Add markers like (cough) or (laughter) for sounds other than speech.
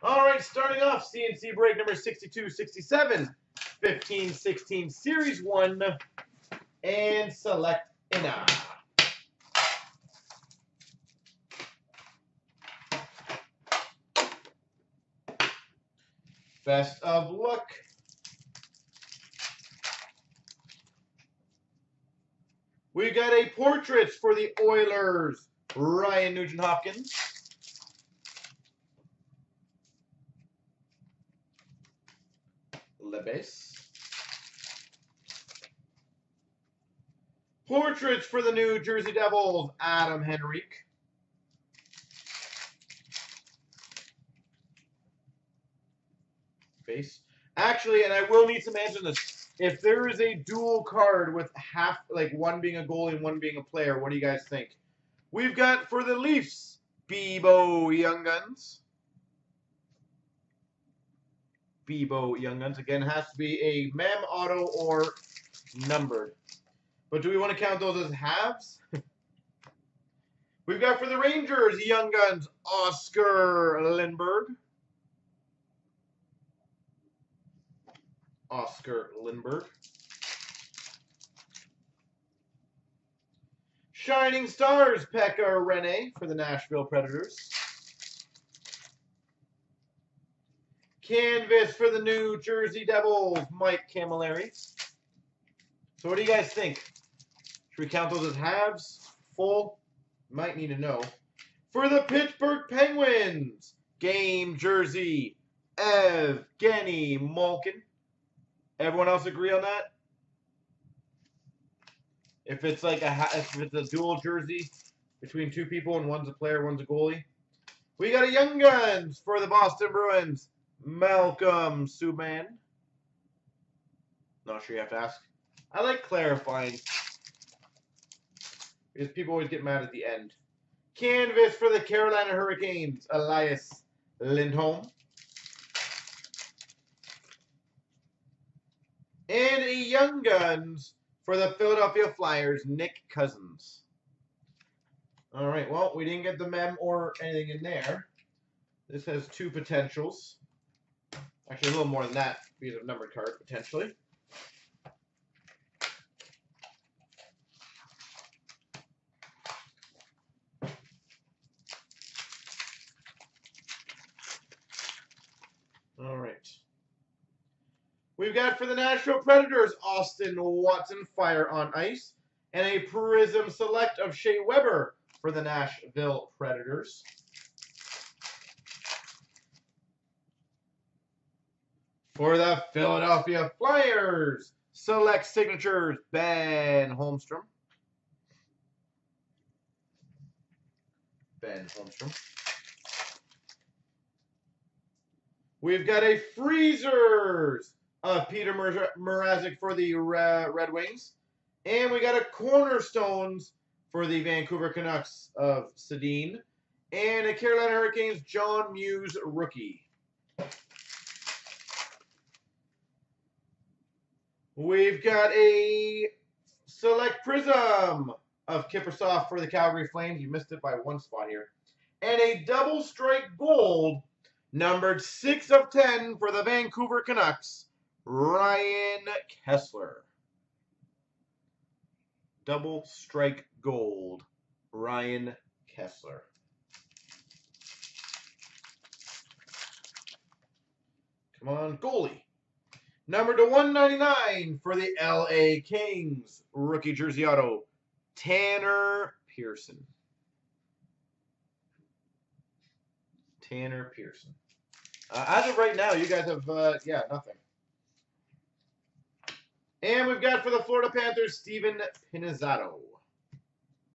All right, starting off CNC break number 62, 67, 15, 16, Series 1, and select INA. Best of luck. We got a portraits for the Oilers, Ryan Nugent Lebes. Portraits for the New Jersey Devils, Adam Henrique. Base. Actually, and I will need to mention this. If there is a dual card with half, like one being a goalie and one being a player, what do you guys think? We've got for the Leafs, Bibeau Young Guns. Bibeau Young Guns. Again, has to be a mem auto or numbered. But do we want to count those as halves? (laughs) We've got for the Rangers, Young Guns, Oscar Lindberg. Oscar Lindberg. Shining Stars, Pekka Rinne for the Nashville Predators. Canvas for the New Jersey Devils, Mike Cammalleri. So what do you guys think? Should we count those as halves? Full? Might need to know. For the Pittsburgh Penguins, game jersey, Evgeni Malkin. Everyone else agree on that? If it's like a if it's a dual jersey between two people and one's a player, one's a goalie. We got a Young Guns for the Boston Bruins, Malcolm Subban. Not sure you have to ask. I like clarifying. Because people always get mad at the end. Canvas for the Carolina Hurricanes, Elias Lindholm. And a Young Guns for the Philadelphia Flyers, Nick Cousins. All right, well, we didn't get the mem or anything in there. This has two potentials. Actually, a little more than that because of numbered card, potentially. All right. We've got for the Nashville Predators, Austin Watson, Fire on Ice, and a Prism Select of Shea Weber for the Nashville Predators. For the Philadelphia Flyers, Select Signatures, Ben Holmstrom. Ben Holmstrom. We've got a Freezers of Petr Mrazek for the Red Wings. And we got a Cornerstones for the Vancouver Canucks of Sedin. And a Carolina Hurricanes John Muse rookie. We've got a Select Prism of Kiprusoff for the Calgary Flames. You missed it by one spot here. And a Double Strike Gold Numbered 6 of 10 for the Vancouver Canucks, Ryan Kesler. Double strike gold, Ryan Kesler. Come on, goalie. Number to 199 for the LA Kings, rookie jersey auto, Tanner Pearson. Tanner Pearson. Uh, as of right now, you guys have, uh, yeah, nothing. And we've got for the Florida Panthers, Steven Pinizzotto.